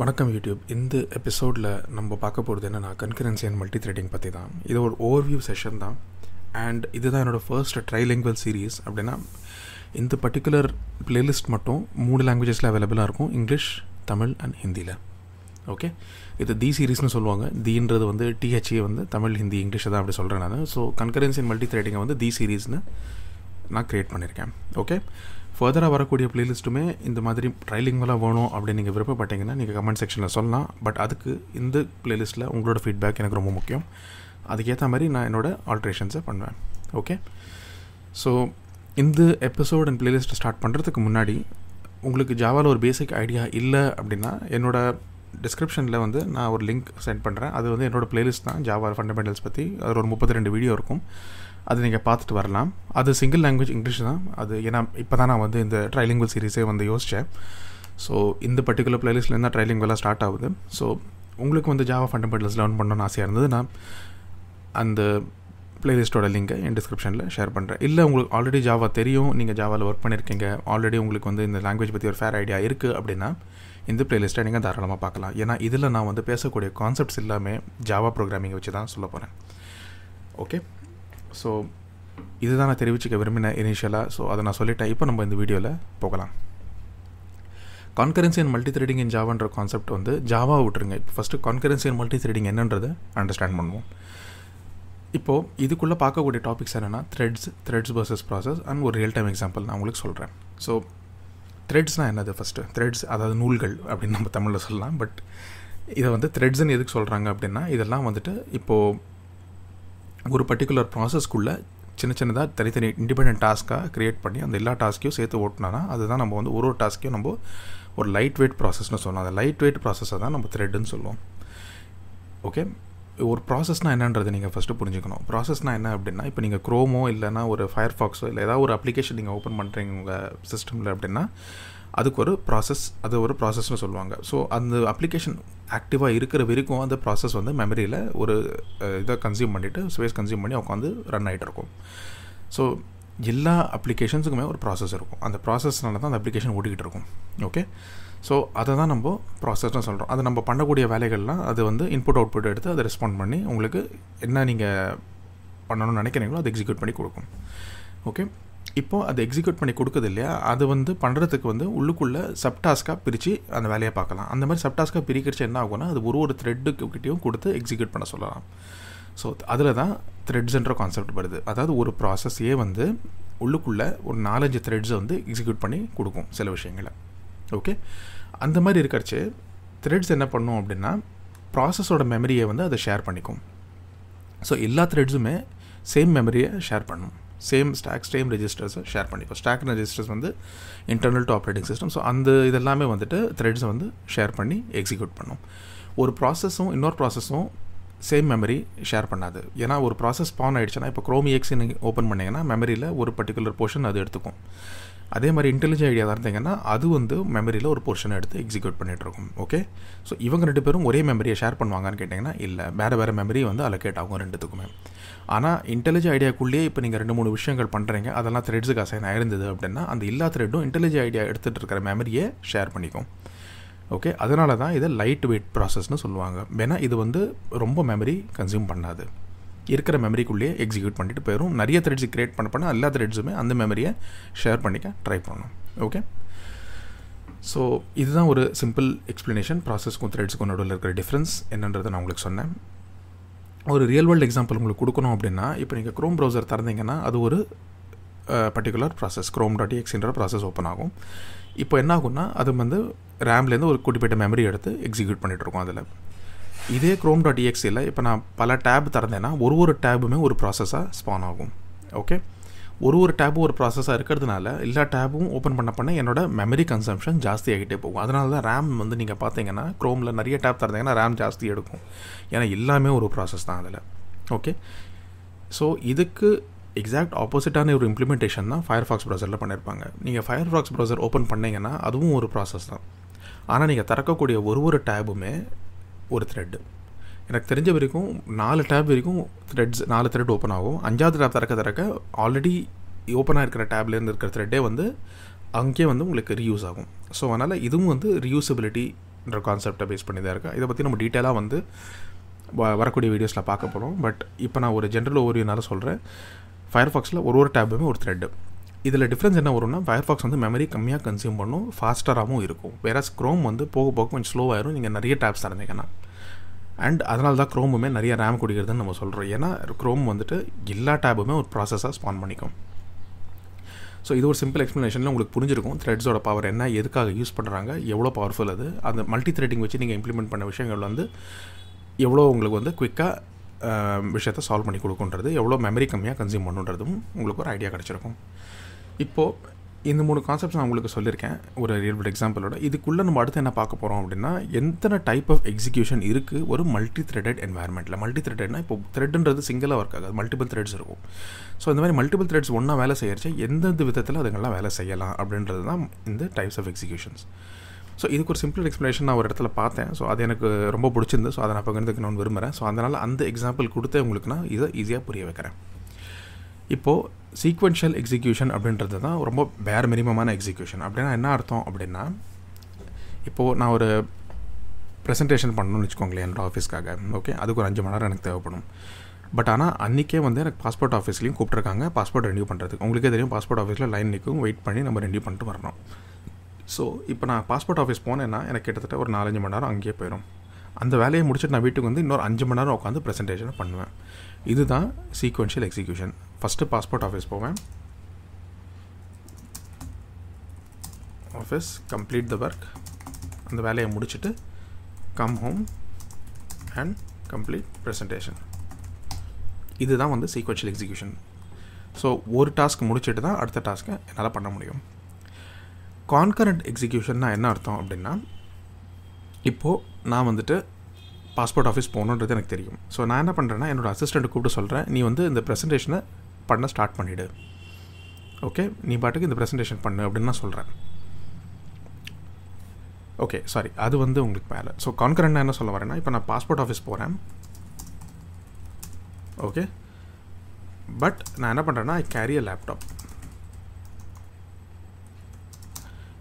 வணக்கம் யூடியூப் இந்த எபிசோடில் நம்ம பார்க்க போகிறது என்னென்னா கன்கரன்சி அண்ட் மல்டி த்ரெடிங் பற்றி தான் இது ஒரு ஓவர்வியூ செஷன் தான். அண்ட் இதுதான் என்னோடய ஃபர்ஸ்ட் ட்ரைலிங்குவல் சீரீஸ் அப்படின்னா இந்த பர்டிகுலர் பிளேலிஸ்ட் மட்டும் மூணு லாங்குவேஜஸில் அவைலபிளாக இருக்கும். இங்கிலீஷ் தமிழ் அண்ட் ஹிந்தியில் ஓகே இது தி சீரீஸ்னு சொல்லுவாங்க. தீன்றது வந்து டிஹெச்ஏ வந்து தமிழ் ஹிந்தி இங்கிலீஷ் தான் அப்படி சொல்கிறேன் நான். ஸோ கன்கரன்சி அண்ட் மல்டி த்ரெடிங்கை வந்து தி சீரீஸ்னு நான் க்ரியேட் பண்ணியிருக்கேன் ஓகே ஃபர்தராக வரக்கூடிய ப்ளேலிஸ்ட்டுமே இந்த மாதிரி ட்ரைலிங்கெல்லாம் வேணும் அப்படின்னு நீங்கள் விருப்பப்பட்டீங்கன்னா நீங்கள் கமெண்ட் செக்ஷனில் சொல்லலாம். பட் அதுக்கு இந்த ப்ளேலிஸ்ட்டில் உங்களோட ஃபீட்பேக் எனக்கு ரொம்ப முக்கியம். அதுக்கேற்ற மாதிரி நான் என்னோடய ஆல்ட்ரேஷன்ஸை பண்ணுவேன். ஓகே ஸோ இந்த எபிசோட் அண்ட் ப்ளேலிஸ்ட்டை ஸ்டார்ட் பண்ணுறதுக்கு முன்னாடி உங்களுக்கு ஜாவாவில் ஒரு பேசிக் ஐடியா இல்லை அப்படின்னா என்னோடய டிஸ்கிரிப்ஷனில் வந்து நான் ஒரு லிங்க் சென்ட் பண்ணுறேன் அது வந்து என்னோடய ப்ளேலிஸ்ட் தான் ஜாவா ஃபண்டமெண்டல்ஸ் பற்றி அதில் ஒரு முப்பத்தி ரெண்டு வீடியோ இருக்கும். அது நீங்கள் பார்த்துட்டு வரலாம். அது சிங்கிள் லாங்குவேஜ் இங்கிலீஷ் தான். அது ஏன்னா இப்போ தான் நான் வந்து இந்த ட்ரைலிங்குவல் சீரீஸே வந்து யோசித்தேன் ஸோ இந்த பர்டிகுலர் ப்ளேலிஸ்ட்லேருந்து தான் ட்ரைலிங்குவலாக ஸ்டார்ட் ஆகுது. ஸோ உங்களுக்கு வந்து ஜாவா ஃபண்டமெண்டல்ஸ் லேர்ன் பண்ணணும்னு ஆசையாக இருந்தது நான் அந்த ப்ளேலிஸ்ட்டோட லிங்கை என் டிஸ்கிரிப்ஷனில் ஷேர் பண்ணுறேன் இல்லை உங்களுக்கு ஆல்ரெடி ஜாவா தெரியும். நீங்கள் ஜாவாவில் ஒர்க் பண்ணியிருக்கீங்க ஆல்ரெடி உங்களுக்கு வந்து இந்த லாங்குவேஜ் பற்றி ஒரு ஃபேர் ஐடியா இருக்குது அப்படின்னா இந்த ப்ளேலிஸ்ட்டை நீங்கள் தாராளமாக பார்க்கலாம். ஏன்னா இதில் நான் வந்து பேசக்கூடிய கான்செப்ட்ஸ் எல்லாமே ஜாவா ப்ரோக்ராமிங்கை வச்சு தான் சொல்ல போகிறேன் ஓகே ஸோ இதுதான் நான் தெரிவிச்சுக்க விரும்பினேன் இனிஷியலாக ஸோ அதை நான் சொல்லிட்டேன். இப்போ நம்ம இந்த வீடியோவில் போகலாம். Concurrency and multi threading in ஜாவான்ற concept வந்து ஜாவா விட்டுருங்க. இப்போ first concurrency and multi threading என்னன்றதை அண்டர்ஸ்டாண்ட் பண்ணுவோம். இப்போது இதுக்குள்ளே பார்க்கக்கூடிய டாபிக்ஸ் என்னென்னா threads threads process process and ஒரு ரியல் டைம் எக்ஸாம்பிள் நான் உங்களுக்கு சொல்கிறேன் ஸோ த்ரெட்ஸ்னால் என்னது ஃபஸ்ட்டு த்ரெட்ஸ் அதாவது நூல்கள் அப்படின்னு நம்ம தமிழில் சொல்லலாம். பட் இதை வந்து த்ரெட்ஸ்ன்னு எதுக்கு சொல்கிறாங்க அப்படின்னா இதெல்லாம் வந்துட்டு இப்போது ஒரு பர்டிகுலர் ப்ராசஸ்க்குள்ளே சின்ன சின்னதாக தனித்தனி இண்டிபெண்ட் டாஸ்க்காக க்ரியேட் பண்ணி அந்த எல்லா டாஸ்க்கையும் சேர்த்து ஓட்டினா அதுதான் நம்ம வந்து ஒரு ஒரு டாஸ்க்கையும் நம்ம ஒரு லைட் வெயிட் ப்ராசஸ்னு சொல்லலாம். அந்த லைட் வெயிட் ப்ராசஸை தான் நம்ம த்ரெட்டுன்னு சொல்லுவோம். ஓகே ஒரு ப்ராசஸ்னால் என்னன்றது நீங்கள் ஃபஸ்ட்டு புரிஞ்சுக்கணும். ப்ராசஸ்னால் என்ன அப்படின்னா இப்போ நீங்கள் க்ரோமோ இல்லைனா ஒரு ஃபயர் ஃபாக்ஸோ இல்லை ஏதாவது ஒரு அப்ளிகேஷன் நீங்கள் ஓப்பன் பண்ணுறீங்க உங்கள் சிஸ்டமில் அப்படின்னா அதுக்கு ஒரு ப்ராசஸ் அது ஒரு ப்ராசஸ்னு சொல்லுவாங்க. ஸோ அந்த அப்ளிகேஷன் ஆக்டிவாக இருக்கிற வரைக்கும் அந்த ப்ராசஸ் வந்து மெமரியில் ஒரு இதை கன்சியூம் பண்ணிவிட்டு ஸ்பேஸ் கன்சியூம் பண்ணி உட்காந்து ரன் ஆகிட்டு இருக்கும். ஸோ எல்லா அப்ளிகேஷன்ஸுக்குமே ஒரு ப்ராசஸ் இருக்கும். அந்த ப்ராசஸ்னால தான் அந்த அப்ளிகேஷன் ஓடிக்கிட்டு இருக்கும். ஓகே ஸோ அதை தான் நம்ம ப்ராசஸ்னு சொல்கிறோம் அது நம்ம பண்ணக்கூடிய வேலைகள்லாம் அது வந்து இன்புட் அவுட்புட் எடுத்து அதை ரெஸ்பாண்ட் பண்ணி உங்களுக்கு என்ன நீங்கள் பண்ணணும்னு நினைக்கிறீங்களோ அதை எக்ஸிக்யூட் பண்ணி கொடுக்கும். ஓகே இப்போது அதை எக்ஸிக்யூட் பண்ணி கொடுக்குது இல்லையா? அது வந்து பண்ணுறதுக்கு வந்து உள்ளுக்குள்ளே சப்டாஸ்க்காக பிரித்து அந்த வேலையை பார்க்கலாம். அந்த மாதிரி சப்டாஸ்க்காக பிரிக்கிறச்சு என்ன ஆகும்னா அது ஒரு ஒரு த்ரெட்டுக்கிட்டையும் கொடுத்து எக்ஸிக்யூட் பண்ண சொல்லலாம். ஸோ அதில் தான் த்ரெட்ஸுன்ற கான்செப்ட் வருது. அதாவது ஒரு ப்ராசஸே வந்து உள்ளுக்குள்ளே ஒரு நாலஞ்சு த்ரெட்ஸை வந்து எக்ஸிக்யூட் பண்ணி கொடுக்கும் சில விஷயங்களை. ஓகே அந்த மாதிரி இருக்கிறச்சு த்ரெட்ஸ் என்ன பண்ணும் அப்படின்னா ப்ராசஸோட மெமரியை வந்து அதை ஷேர் பண்ணிக்கும். ஸோ எல்லா த்ரெட்ஸுமே சேம் மெமரியை ஷேர் பண்ணும். சேம் ஸ்டாக் சேம் ரெஜிஸ்டர்ஸை ஷேர் பண்ணிப்போம். ஸ்டாக் ரெஜிஸ்டர்ஸ் வந்து internal to operating system so அந்த இதெல்லாமே வந்துட்டு த்ரெட்ஸை வந்து ஷேர் பண்ணி எக்ஸிக்யூட் பண்ணும். ஒரு ப்ராசஸும் இன்னொரு ப்ராசஸும் சேம் மெமரி ஷேர் பண்ணாது. ஏன்னா ஒரு ப்ராசஸ் ஸ்பான் ஆகிடுச்சுன்னா இப்போ க்ரோமி எக்ஸ் நீங்கள் ஓப்பன் பண்ணிங்கன்னா மெமரியில் ஒரு பர்டிகுலர் போர்ஷன் அது எடுத்துக்கும். அதே மாதிரி இன்டெலிஜென்ட் ஐடியா இருந்தீங்கன்னா அது வந்து மெமரியில் ஒரு போர்ஷனை எடுத்து எக்ஸிக்யூட் பண்ணிகிட்ருக்கும் ஓகே ஸோ இவங்க ரெண்டு பேரும் ஒரே மெமரியை ஷேர் பண்ணுவாங்கன்னு கேட்டிங்கன்னா இல்லை. வேறு வேறு மெமரி வந்து அலோகேட் ஆகும் ரெண்டுத்துக்குமே. ஆனால் இன்டெலிஜென்ட் ஐடியாக்குள்ளேயே இப்போ நீங்கள் ரெண்டு மூணு விஷயங்கள் பண்ணுறீங்க அதெல்லாம் த்ரெட்ஸுக்கு அசைன் ஆயிருந்தது அப்படின்னா அந்த எல்லா த்ரெட்டும் இன்டெலிஜென்ட் ஐடியா எடுத்துகிட்டு இருக்கிற மெமரியை ஷேர் பண்ணிக்கும். ஓகே அதனால தான் இதை லைட் வெயிட் ப்ராசஸ்னு சொல்லுவாங்க. ஏன்னா இது வந்து ரொம்ப மெமரி கன்சியூம் பண்ணாது. இருக்கிற மெமரிக்குள்ளேயே எக்ஸிக்யூட் பண்ணிட்டு போயிடும் நிறைய த்ரெட்ஸ் கிரியேட் பண்ண பண்ண எல்லா த்ரெட்ஸுமே அந்த மெமரியை ஷேர் பண்ணிக்க ட்ரை பண்ணணும். ஓகே ஸோ இதுதான் ஒரு சிம்பிள் எக்ஸ்ப்ளனேஷன் ப்ராசஸ்க்கும் த்ரெட்ஸுக்கும் நடுவில் இருக்கிற டிஃப்ரென்ஸ் என்னன்றதை நான் உங்களுக்கு சொன்னேன். ஒரு ரியல் வேர்ல்டு எக்ஸாம்பிள் உங்களுக்கு கொடுக்கணும் அப்படின்னா இப்போ நீங்கள் க்ரோம் ப்ரௌசர் திறந்தீங்கன்னா அது ஒரு பர்டிகுலர் ப்ராசஸ் க்ரோம் டாட் எக்ஸின்ற ப்ராசஸ் ஓப்பன் ஆகும். இப்போ என்ன ஆகும்னா அது வந்து ரேம்லேருந்து ஒரு குறிப்பிட்ட மெமரி எடுத்து எக்ஸிக்யூட் பண்ணிகிட்ருக்கோம் அதில். இதே க்ரோம் டாட் இஎக்ஸியில் இப்போ நான் பல டேப் திறந்தேன்னா ஒரு ஒரு டேபுமே ஒரு ப்ராசஸாக ஸ்பான் ஆகும். ஓகே ஒரு ஒரு டேபும் ஒரு ப்ராசஸாக இருக்கிறதுனால எல்லா டேபும் ஓப்பன் பண்ண பண்ண என்னோட மெமரி கன்சம்ஷன் ஜாஸ்தி ஆகிட்டே போகும். அதனால தான் ரேம் வந்து நீங்கள் பார்த்தீங்கன்னா க்ரோமில் நிறைய டேப் திறந்தீங்கன்னா ரேம் ஜாஸ்தி எடுக்கும். ஏன்னா எல்லாமே ஒரு ப்ராசஸ் தான் அதில். ஓகே ஸோ இதுக்கு எக்ஸாக்ட் ஆப்போசிட்டான ஒரு இம்ப்ளிமெண்டேஷன் தான் ஃபயர் ஃபாக்ஸ் ப்ரௌசரில் பண்ணியிருப்பாங்க நீங்கள் ஃபயர் ஃபாக்ஸ் ப்ரௌசர் ஓப்பன் பண்ணிங்கன்னா அதுவும் ஒரு ப்ராசஸ் தான். ஆனால் நீங்கள் திறக்கக்கூடிய ஒரு ஒரு டேபுமே ஒரு த்ரெட்டு எனக்கு தெரிஞ்ச வரைக்கும் நாலு டேப் வரைக்கும் த்ரெட்ஸ் நாலு த்ரெட் ஓப்பன் ஆகும். அஞ்சாவது டேப் திறக்க திறக்க ஆல்ரெடி ஓப்பனாக இருக்கிற டேப்லேருந்து இருக்கிற த்ரெட்டே வந்து அங்கேயே வந்து உங்களுக்கு ரீயூஸ் ஆகும். ஸோ அதனால் இதுவும் வந்து ரியூசபிலிட்டின்ற கான்செப்டை பேஸ் பண்ணி தான் இருக்கேன் இதை பற்றி நம்ம டீட்டெயிலாக வந்து வ வரக்கூடிய வீடியோஸில் பார்க்க போகிறோம் பட் இப்போ நான் ஒரு ஜென்ரல் ஓவியனால சொல்கிறேன் ஃபயர்ஃபாக்ஸில் ஒரு ஒரு டேபுமே ஒரு த்ரெட்டு இதில் டிஃப்ரென்ஸ் என்ன வரும்னா ஃபயர்ஃபாக்ஸ் வந்து மெமரி கம்மியாக கன்சியூம் பண்ணும் ஃபாஸ்டராகவும் இருக்கும். வேற க்ரோம் வந்து போக போக கொஞ்சம் ஸ்லோவாயிரும் நீங்கள் நிறைய டேப்ஸ் திறந்தீங்கன்னா. அண்ட் அதனால தான் க்ரோமுமே நிறைய ரேம் குடிக்கிறதுன்னு நம்ம சொல்கிறோம் ஏன்னா க்ரோம் வந்துட்டு எல்லா டேபுமே ஒரு ப்ராசஸாக ஸ்பான் பண்ணிக்கும். ஸோ இது ஒரு சிம்பிள் எக்ஸ்ப்ளனேஷனில் உங்களுக்கு புரிஞ்சிருக்கும். த்ரெட்ஸோட பவர் என்ன எதுக்காக யூஸ் பண்ணுறாங்க எவ்வளோ பவர்ஃபுல் அது. அந்த மல்டி த்ரெட்டிங் வச்சு நீங்கள் இம்ப்ளிமெண்ட் பண்ண விஷயங்கள் வந்து எவ்வளோ உங்களுக்கு வந்து குயிக்காக விஷயத்த சால்வ் பண்ணி கொடுக்குன்றது எவ்வளோ மெமரி கம்மியாக கன்சியூம் பண்ணுன்றதும் உங்களுக்கு ஒரு ஐடியா கிடச்சிருக்கும். இப்போது இந்த மூணு கான்செப்ட்ஸ் நான் உங்களுக்கு சொல்லியிருக்கேன். ஒரு ரியல் வேர்ல்ட் எக்ஸாம்பிளோட இதுக்குள்ளே நம்ம அடுத்து என்ன பார்க்க போகிறோம் அப்படின்னா எத்தனை டைப் ஆஃப் எக்ஸிக்யூஷன் இருக்குது ஒரு மல்டி த்ரெடட் என்வாயர்மெண்ட்டில் மல்டி த்ரெடட்னா இப்போ த்ரெட்ன்றது சிங்கிளாக ஒர்க் ஆகாது. மல்டிபிள் த்ரெட்ஸ் இருக்கும். ஸோ இந்த மாதிரி மல்டிபிள் த்ரெட்ஸ் ஒன்றா வேலை செய்யறச்சு எந்தெந்த விதத்தில் அதுங்கெல்லாம் வேலை செய்யலாம் அப்படின்றது தான் இந்த டைப்ஸ் ஆஃப் எக்ஸிக்யூஷன்ஸ் ஸோ இதுக்கு ஒரு சிம்பிள் எக்ஸ்ப்ளனேஷன் நான் ஒரு இடத்துல பார்த்தேன். ஸோ அது எனக்கு ரொம்ப பிடிச்சிருந்து ஸோ அதை நான் பகிர்ந்துக்கணும்னு விரும்புகிறேன் ஸோ அதனால் அந்த எக்ஸாம்பிள் கொடுத்து உங்களுக்கு நான் இதை ஈஸியாக புரிய வைக்கிறேன். இப்போது சீக்வென்ஷியல் எக்ஸிக்யூஷன் அப்படின்றது தான் ரொம்ப பேர் மினிமமான எக்ஸிக்யூஷன் அப்படின்னா என்ன அர்த்தம் அப்படின்னா இப்போது நான் ஒரு ப்ரெசன்டேஷன் பண்ணணும்னு வச்சுக்கோங்களேன் என்னோடய ஆஃபீஸ்க்காக ஓகே அதுக்கு ஒரு அஞ்சு மணி நேரம் எனக்கு தேவைப்படும். பட் ஆனால் அன்றைக்கே வந்து எனக்கு பாஸ்போர்ட் ஆஃபீஸ்லேயும் கூப்பிட்ருக்காங்க பாஸ்போர்ட் ரெனியூ பண்ணுறதுக்கு உங்களுக்கே தெரியும் பாஸ்போர்ட் ஆஃபீஸில் லைன் நிற்கும். வெயிட் பண்ணி நம்ம ரெனியூ பண்ணிட்டு வரணும். ஸோ இப்போ நான் பாஸ்போர்ட் ஆஃபீஸ் போனேன்னா எனக்கு கிட்டத்தட்ட ஒரு நாலஞ்சு மணி நேரம் அங்கேயே போயிடும் அந்த வேலையை முடிச்சுட்டு நான் வீட்டுக்கு வந்து இன்னொரு அஞ்சு மணி நேரம் உட்காந்து ப்ரெசன்டேஷனை பண்ணுவேன். இதுதான் sequential execution first passport office போவேன். ஆஃபீஸ் கம்ப்ளீட் த ஒர்க் அந்த வேலையை முடிச்சுட்டு come home and complete presentation இதுதான் வந்து சீக்வென்ஷியல் எக்ஸிக்யூஷன் ஸோ ஒரு டாஸ்க் முடிச்சுட்டு தான் அடுத்த டாஸ்க்கை என்னால் பண்ண முடியும். கான்கரண்ட் எக்ஸிக்யூஷன்னா என்ன அர்த்தம் அப்படின்னா இப்போது நான் வந்துட்டு பாஸ்போர்ட் ஆஃபீஸ் போகணுன்றது எனக்கு தெரியும். ஸோ நான் என்ன பண்ணுறேன்னா என்னோடய அசிஸ்டண்ட்டை கூப்பிட்டு சொல்கிறேன் நீ வந்து இந்த ப்ரெசன்டேஷனை பண்ண ஸ்டார்ட் பண்ணிவிடு ஓகே நீ பாட்டுக்கு இந்த ப்ரெசன்டேஷன் பண்ணு அப்படின்னு நான் சொல்கிறேன் ஓகே சாரி அது வந்து உங்களுக்கு மேலே. ஸோ கான்கரண்ட் என்ன சொல்ல வரேன்னா இப்போ நான் பாஸ்போர்ட் ஆஃபீஸ் போகிறேன் ஓகே பட் நான் என்ன பண்ணுறேன்னா ஐ கேரி அ லேப்டாப்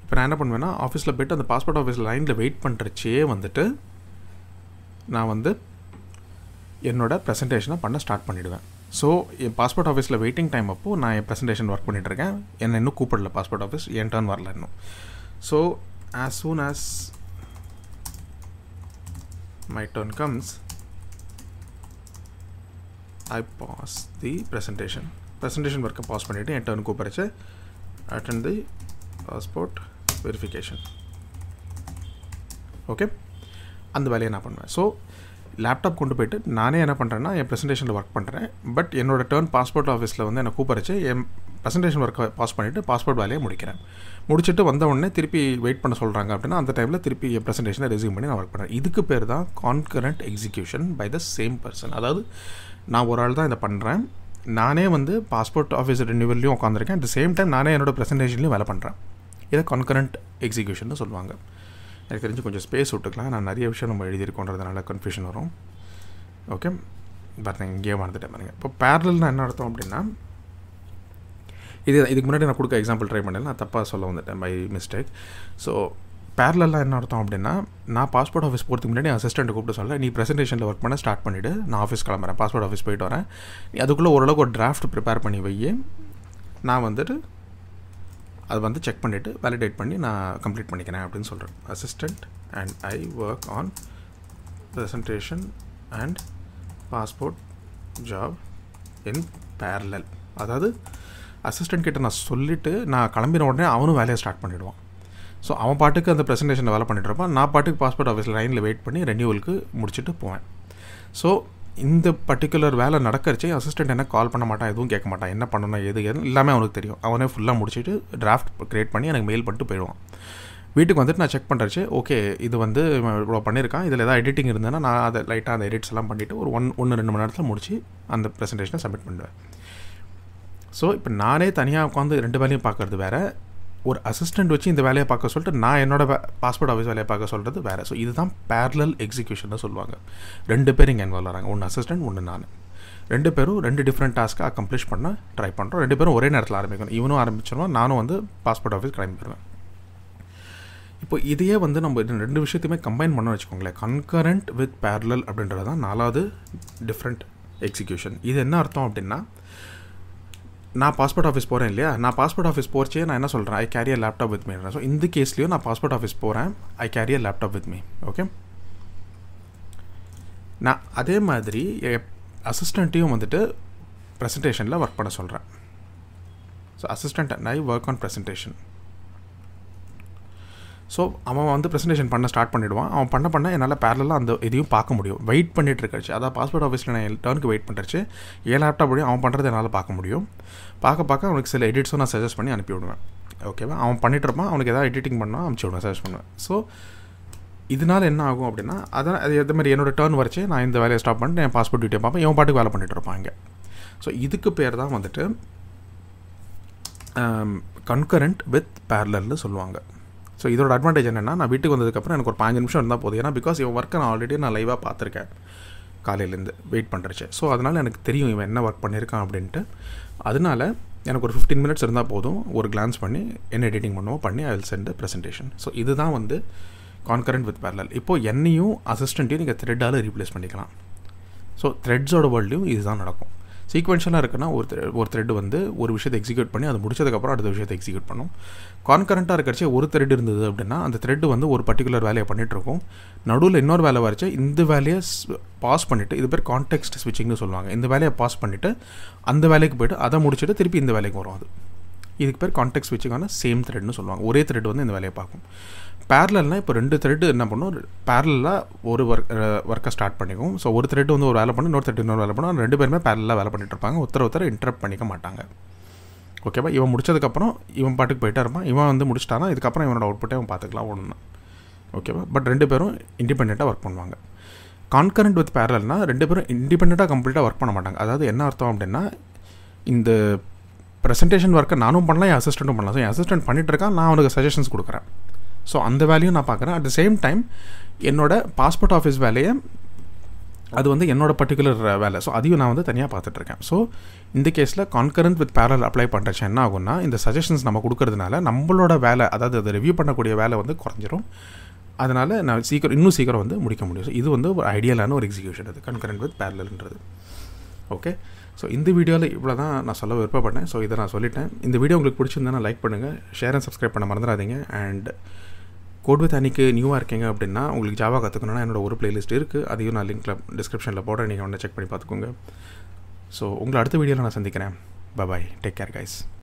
இப்போ நான் என்ன பண்ணுவேன்னா ஆஃபீஸில் போய்ட்டு அந்த பாஸ்போர்ட் ஆஃபீஸ் லைனில் வெயிட் பண்ணுறச்சே வந்துட்டு நான் வந்து என்னோடய ப்ரெசன்டேஷனை பண்ண ஸ்டார்ட் பண்ணிவிடுவேன் ஸோ என் பாஸ்போர்ட் ஆஃபீஸில் வெயிட்டிங் டைம் அப்போது நான் என் ப்ரெசன்டேஷன் ஒர்க் பண்ணிகிட்ருக்கேன் என்னை இன்னும் கூப்பிடல பாஸ்போர்ட் ஆஃபீஸ் என் டர்ன் வரல இன்னும். So as soon as my turn comes I pass the presentation presentation ஒர்க்கை பாஸ் பண்ணிவிட்டு என் turn கூப்பிடுச்சு attend the passport verification okay அந்த வேலையை நான் பண்ணுவேன். ஸோ லேப்டாப் கொண்டு போயிட்டு நானே என்ன பண்ணுறேன்னா என் ப்ரெசன்டேஷனில் ஒர்க் பண்ணுறேன் பட் என்னோடய டேர்ன் பாஸ்போர்ட் ஆஃபீஸில் வந்து என்னை கூப்பிடுச்சு. என் ப்ரெசன்டேஷன் ஒர்க்கை பாஸ் பண்ணிவிட்டு பாஸ்போர்ட் வேலையை முடிக்கிறேன். முடிச்சுட்டு வந்த உடனே திருப்பி வெயிட் பண்ண சொல்கிறாங்க அப்படின்னா அந்த டைமில் திருப்பி என் ப்ரெசன்டேஷனை ரெசியூம் பண்ணி நான் ஒர்க் பண்ணுறேன் இதுக்கு பேர் தான் concurrent execution by the same person அதாவது நான் ஒரு ஆள் தான் இதை பண்ணுறேன் நானே வந்து பாஸ்போர்ட் ஆஃபீஸ் ரெனியூவல்லையும் உட்காந்துருக்கேன் அட் த சேம் டைம் நானே என்னோடய ப்ரெசன்டேஷன்லையும் வேலை பண்ணுறேன் இதை கன்கரண்ட் எக்ஸிக்யூஷன் சொல்லுவாங்க. எனக்கு தெரிஞ்சு கொஞ்சம் ஸ்பேஸ் விட்டுக்கலாம். நான் நிறைய விஷயம் நம்ம எழுதியிருக்கோன்றதுனால கன்ஃபியூஷன் வரும். ஓகே பட் நான் இங்கேயே மறந்துட்டேன் பாருங்க. இப்போ நான் என்ன அர்த்தம் அப்படின்னா இது இதுக்கு முன்னாடி நான் கொடுக்க எக்ஸாம்பிள் ட்ரை பண்ணல நான் தப்பாக சொல்ல வந்துட்டேன் பை மிஸ்டேக் ஸோ பேரலெல்லாம் என்ன அர்த்தம் அப்படின்னா நான் பாஸ்போர்ட் ஆஃபீஸ் போகிறதுக்கு முன்னாடி அசிஸ்டண்ட் கூப்பிட்டு சொல்ல நீ ப்ரெசன்டேஷனில் ஒர்க் பண்ண ஸ்டார்ட் பண்ணிவிட்டு நான் ஆஃபீஸ் கிளம்புறேன். பாஸ்போர்ட் ஆஃபீஸ் போயிட்டு வரேன். நீ அதுக்குள்ளே ஓரளவுக்கு ஒரு டிராஃப்ட் ப்ரிப்பேர் பண்ணி வை நான் வந்துட்டு அது வந்து செக் பண்ணிவிட்டு வேலிடேட் பண்ணி நான் கம்ப்ளீட் பண்ணிக்கிறேன் அப்படின்னு சொல்கிறேன் assistant and I work on presentation and passport job in parallel அதாவது அசிஸ்டண்ட் கிட்ட நான் சொல்லிவிட்டு நான் கிளம்பின உடனே அவனும் வேலையை ஸ்டார்ட் பண்ணிவிடுவான் ஸோ அவன் பாட்டுக்கு அந்த ப்ரெசன்டேஷனை வேலை பண்ணிட்டு இருப்பான். நான் பாட்டுக்கு பாஸ்போர்ட் ஆஃபீஸில் லைனில் வெயிட் பண்ணி ரெனியூவலுக்கு முடிச்சுட்டு போவேன். ஸோ இந்த பர்டிகுலர் வேலை நடக்கிறச்சே அசிஸ்டண்ட் என்ன கால் பண்ண மாட்டான் எதுவும் கேட்க மாட்டான். என்ன பண்ணணும் எது எது எல்லாமே அவனுக்கு தெரியும். அவனே ஃபுல்லாக முடிச்சுட்டு டிராஃப்ட் க்ரியேட் பண்ணி எனக்கு மெயில் பண்ணிட்டு போயிடுவான். வீட்டுக்கு வந்துட்டு நான் செக் பண்ணுறச்சு ஓகே இது வந்து இவ்வளோ பண்ணியிருக்கான். இதில் ஏதாவது எடிட்டிங் இருந்ததுன்னா நான் அதை லைட்டாக அந்த எடிட்ஸ் எல்லாம் பண்ணிவிட்டு ஒரு ஒன் ஒன்று ரெண்டு மணி நேரத்தில் முடிச்சு அந்த ப்ரெசன்டேஷனை சப்மிட் பண்ணுவேன். ஸோ இப்போ நானே தனியாக உட்காந்து ரெண்டு வேலையும் பார்க்குறது வேறு. ஒரு அசிஸ்டண்ட் வச்சு இந்த வேலையை பார்க்க சொல்லிட்டு நான் என்னோட பாஸ்போர்ட் ஆஃபீஸ் வேலையை பார்க்க சொல்கிறது வேறு. ஸோ இதுதான் பேரலல் எக்ஸிக்யூஷன் சொல்லுவாங்க. ரெண்டு பேர் இங்கே இன்வால்வ் ஆகிறாங்க ஒன்று அசிஸ்டண்ட் ஒன்று நான். ரெண்டு பேரும் ரெண்டு டிஃப்ரெண்ட் டாஸ்க்காக அக்கம்ப்ளிஷ் பண்ண ட்ரை பண்ணுறோம் ரெண்டு பேரும் ஒரே நேரத்தில் ஆரம்பிக்கணும். இவனும் ஆரம்பிச்சிருவான் நானும் வந்து பாஸ்போர்ட் ஆஃபீஸ் கிளம்பி இப்போ இதையே வந்து நம்ம ரெண்டு விஷயத்தையுமே கம்பைன் பண்ண வச்சுக்கோங்களேன். கன்கரண்ட் வித் பேரலல் அப்படின்றது தான் நாலாவது டிஃப்ரெண்ட் எக்ஸிக்யூஷன் இது என்ன அர்த்தம் அப்படின்னா நான் பாஸ்போர்ட் ஆஃபீஸ் போகிறேன் இல்லையா? நான் பாஸ்போர்ட் ஆஃபீஸ் போகிறச்சே நான் என்ன சொல்கிறேன் I carry laptop with me so இந்த கேஸ்லேயும் நான் பாஸ்போர்ட் ஆஃபீஸ் போகிறேன் I carry laptop with me okay நான் அதே மாதிரி அசிஸ்டண்ட்டையும் வந்துட்டு ப்ரெசன்டேஷனில் ஒர்க் பண்ண சொல்கிறேன் so assistant and I work on presentation so அவன் வந்து ப்ரெசன்டேஷன் பண்ண ஸ்டார்ட் பண்ணிவிடுவான் அவன் பண்ண பண்ண என்னால் பேரலாக அந்த இதையும் பார்க்க முடியும். வெயிட் பண்ணிட்டு இருக்காச்சு. அதான் பாஸ்போர்ட் ஆஃபீஸில் நான் டர்னுக்கு வெயிட் பண்ணுறச்சு ஏன் லேப்டாப் வழியும் அவன் பண்ணுறது என்னால் பார்க்க முடியும். பார்க்க பார்க்க அவனுக்கு சில எடிட்ஸும் நான் சஜஸ்ட் பண்ணி அனுப்பி விடுவேன். ஓகேவா அவன் பண்ணிட்டு இருப்பான். அவனுக்கு எதாவது எடிட்டிங் பண்ணால் அனுப்பிச்சி விடுவேன் சஜஸ்ட் பண்ணுவேன். ஸோ இதனால் என்ன ஆகும் அப்படின்னா அதான் அது எது மாதிரி என்னோட டேர்ன் வரைச்சு நான் இந்த வேலையை ஸ்டாப் பண்ணிட்டு என் பாஸ்போர்ட் டியூட்டியை பார்ப்பேன். இவன் பாட்டுக்கு வேலை பண்ணிட்டு இருப்பாங்க ஸோ இதுக்கு பேர் தான் வந்துட்டு கன்கரண்ட் வித் பேரலர்னு சொல்லுவாங்க. ஸோ இதோட அட்வான்டேஜ் என்னென்னா நான் வீட்டுக்கு வந்ததுக்கப்புறம் எனக்கு ஒரு பாஞ்சு நிமிஷம் இருந்தால் போதும். ஏன்னா பிகாஸ் இவன் ஒர்க்கை நான் ஆல்ரெடி நான் லைவாக பார்த்துருக்கேன். காலையிலேருந்து வெயிட் பண்ணுறச்சு ஸோ அதனால் எனக்கு தெரியும் இவன் என்ன ஒர்க் பண்ணியிருக்கான் அப்படின்ட்டு. அதனால எனக்கு ஒரு ஃபிஃப்டீன் மினிட்ஸ் இருந்தால் போதும். ஒரு கிளான்ஸ் பண்ணி என்ன எடிட்டிங் பண்ணுவோம் பண்ணி I will send presentation so இதுதான் வந்து கான்கரண்ட் வித் பேரலல் இப்போது என்னையும் அசிஸ்டண்ட்டையும் நீங்கள் த்ரெட்டால் ரீப்ளேஸ் பண்ணிக்கலாம். ஸோ த்ரெட்ஸோட வேர்ல்ட்லையும் இதுதான் நடக்கும். சீக்வென்ஷியலாக இருக்குன்னா ஒரு ஒரு த்ரெட் வந்து ஒரு விஷயத்தை எக்ஸிக்யூட் பண்ணி அது முடிச்சதுக்கப்புறம் அடுத்த விஷயத்தை எக்ஸிக்யூட் பண்ணும். கான்கரண்ட்டாக இருக்கிறச்சே ஒரு த்ரெட் இருந்தது அப்படின்னா அந்த த்ரெட் வந்து ஒரு பர்டிகுலர் வேலையை பண்ணிகிட்ருக்கும் நடுவில் இன்னொரு வேலை வரைச்சு இந்த வேலையை பாஸ் பண்ணிவிட்டு இது பேர் கான்டெக்ட் ஸ்விட்சிங்னு சொல்லுவாங்க. இந்த வேலையை பாஸ் பண்ணிவிட்டு அந்த வேலைக்கு போய்ட்டு அதை முடிச்சுட்டு திருப்பி இந்த வேலைக்கு வரும் அது. இதுக்கு பேர் கான்டெக்ட் ஸ்விட்சிங்கான சேம் த்ரெட்னு சொல்லுவாங்க. ஒரே த்ரெட் வந்து இந்த வேலையை பார்க்கும். பேரலல்னால் இப்போ ரெண்டு த்ரெட்டு என்ன பண்ணும்? பேரலாக ஒரு ஒர்க் ஒர்க்கை ஸ்டார்ட் பண்ணிக்கும். ஸோ ஒரு த்ரெட் வந்து ஒரு வேலை பண்ணி இன்னொரு த்ரெட் இன்னொரு வேலை பண்ணும் ரெண்டு பேருமே பேரலாக வேலை பண்ணிட்டு இருப்பாங்க. ஒருத்தர் ஒருத்தர் இன்டரப்ட் பண்ணிக்க மாட்டாங்க. ஓகேவா இவன் முடிச்சதுக்கப்புறம் இவன் பாட்டுக்கு போயிட்டே இருப்பான். இவன் வந்து முடிச்சிட்டானா இதுக்கப்புறம் இவனோட அவுட்புட்டை அவன் பார்த்துக்கலாம் ஒன்று ஓகேவா பட் ரெண்டு பேரும் இண்டிபெண்ட்டாக ஒர்க் பண்ணுவாங்க. கான்கரண்ட் வித் பேரல்னால் ரெண்டு பேரும் இண்டிபெண்ட்டாக கம்ப்ளீட்டாக ஒர்க் பண்ண மாட்டாங்க. அதாவது என்ன அர்த்தம் அப்படின்னா இந்த ப்ரெசன்டேஷன் ஒர்க்கை நானும் பண்ணலாம் என் அசிஸ்டண்ட்டும் பண்ணலாம். ஸோ என் அசிஸ்டன்ட் பண்ணிகிட்டு இருக்கான் நான் அவனுக்கு சஜஷன்ஸ் கொடுக்குறேன். ஸோ அந்த வேலையும் நான் பார்க்குறேன். அட் த சேம் டைம் என்னோட பாஸ்போர்ட் ஆஃபீஸ் வேலையை அது வந்து என்னோட பர்டிகுலர் uh, வேலை. ஸோ அதையும் நான் வந்து தனியாக பார்த்துட்ருக்கேன். ஸோ இந்த கேஸில் கான்கரண்ட் வித் பேரல் அப்ளை பண்ணுறச்சு என்ன ஆகும்னா இந்த சஜஷன்ஸ் நம்ம கொடுக்கறதுனால நம்மளோட வேலை அதாவது அதை ரிவ்யூ பண்ணக்கூடிய வேலை வந்து குறைஞ்சிரும். அதனால் நான் சீக்கிரம் இன்னும் சீக்கிரம் வந்து முடிக்க முடியும். ஸோ இது வந்து ஒரு ஐடியலான ஒரு எக்ஸிக்யூஷன் அது கன்கரண்ட் வித் பேரலன்றது ஓகே ஸோ இந்த வீடியோவில் இவ்வளோ தான் நான் சொல்ல விருப்பப்பட்டேன். ஸோ இதை நான் சொல்லிட்டேன். இந்த வீடியோ உங்களுக்கு பிடிச்சிருந்தா லைக் பண்ணுங்கள் ஷேர் அண்ட் சப்ஸ்கிரைப் பண்ண மறந்துடாதீங்க. அண்ட் கோட் வித் அன்னைக்கு நியூவாக இருக்கீங்க அப்படின்னா உங்களுக்கு ஜாவா கற்றுக்கணுன்னா என்னோட ஒரு பிளேலிஸ்ட் இருக்குது அதையும் நான் லிங்க்கில் டிஸ்கிரிப்ஷனில் போடுறேன். நீங்கள் ஒன்று செக் பண்ணி பார்த்துக்கோங்க. ஸோ உங்களை அடுத்த வீடியோவில் நான் சந்திக்கிறேன். Bye take care guys